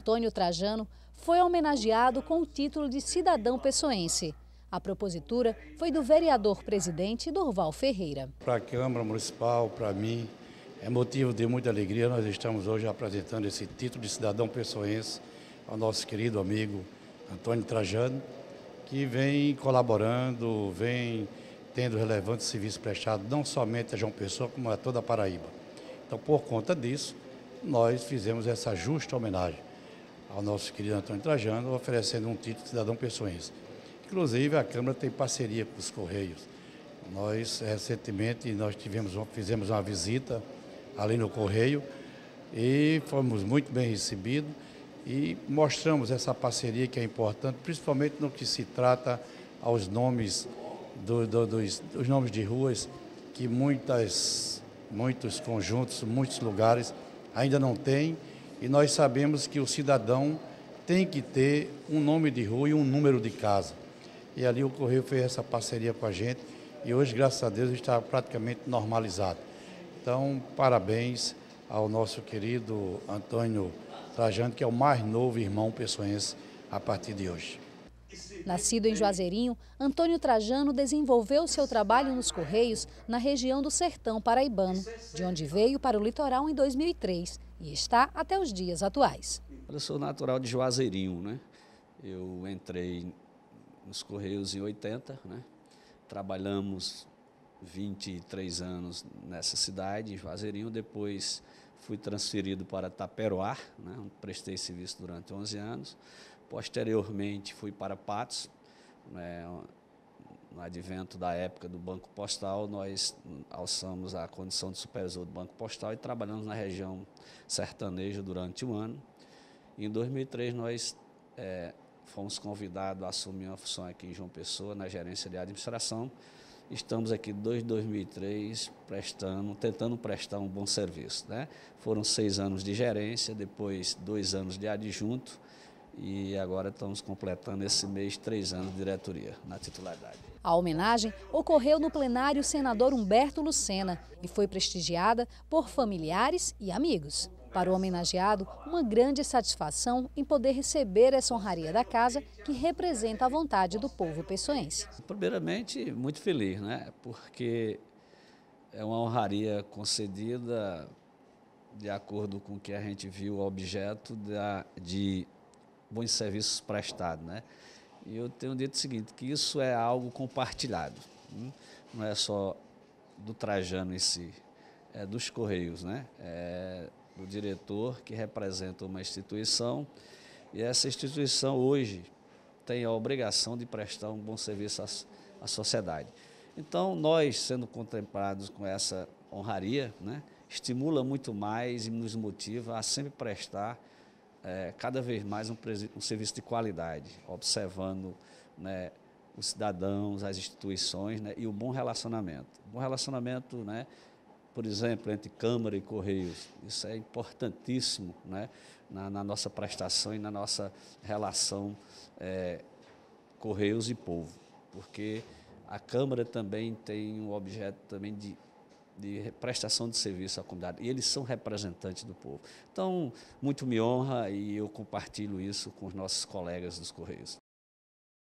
Antônio Trajano foi homenageado com o título de cidadão pessoense. A propositura foi do vereador-presidente Durval Ferreira. Para a Câmara Municipal, para mim, é motivo de muita alegria. Nós estamos hoje apresentando esse título de cidadão pessoense ao nosso querido amigo Antônio Trajano, que vem colaborando, vem tendo relevante serviço prestado não somente a João Pessoa, como a toda a Paraíba. Então, por conta disso, nós fizemos essa justa homenagem ao nosso querido Antônio Trajano, oferecendo um título de cidadão pessoense. Inclusive, a Câmara tem parceria com os Correios. Nós, recentemente, nós tivemos, fizemos uma visita ali no Correio e fomos muito bem recebidos e mostramos essa parceria que é importante, principalmente no que se trata aos nomes, do, do, dos, dos nomes de ruas que muitas, muitos conjuntos, muitos lugares ainda não têm e nós sabemos que o cidadão tem que ter um nome de rua e um número de casa. E ali o Correio fez essa parceria com a gente e hoje, graças a Deus, está praticamente normalizado. Então, parabéns ao nosso querido Antônio Trajano, que é o mais novo irmão pessoense a partir de hoje. Nascido em Juazeirinho, Antônio Trajano desenvolveu seu trabalho nos Correios na região do Sertão Paraibano, de onde veio para o litoral em 2003 e está até os dias atuais. Eu sou natural de Juazeirinho, né? Eu entrei nos Correios em 80, né? Trabalhamos 23 anos nessa cidade, em Juazeirinho, depois fui transferido para Taperoá, né? prestei serviço durante 11 anos. Posteriormente fui para Patos, né? no advento da época do Banco Postal, nós alçamos a condição de supervisor do Banco Postal e trabalhamos na região sertaneja durante um ano. Em 2003 nós é, fomos convidados a assumir uma função aqui em João Pessoa, na gerência de administração. Estamos aqui desde 2003 prestando, tentando prestar um bom serviço. Né? Foram seis anos de gerência, depois dois anos de adjunto e agora estamos completando esse mês três anos de diretoria na titularidade. A homenagem ocorreu no plenário senador Humberto Lucena e foi prestigiada por familiares e amigos. Para o homenageado, uma grande satisfação em poder receber essa honraria da casa que representa a vontade do povo pessoense. Primeiramente, muito feliz, né? porque é uma honraria concedida de acordo com o que a gente viu o objeto da, de bons serviços prestados. Né? E eu tenho dito o seguinte, que isso é algo compartilhado, hein? não é só do Trajano em si, é dos Correios, né? É do diretor que representa uma instituição e essa instituição hoje tem a obrigação de prestar um bom serviço à, à sociedade. Então, nós sendo contemplados com essa honraria, né, estimula muito mais e nos motiva a sempre prestar é, cada vez mais um, um, serviço de qualidade, observando né, os cidadãos, as instituições né, e o bom relacionamento. Bom relacionamento né, por exemplo, entre Câmara e Correios. Isso é importantíssimo né, na, na nossa prestação e na nossa relação é, Correios e povo, porque a Câmara também tem um objeto também de, de prestação de serviço à comunidade, e eles são representantes do povo. Então, muito me honra e eu compartilho isso com os nossos colegas dos Correios.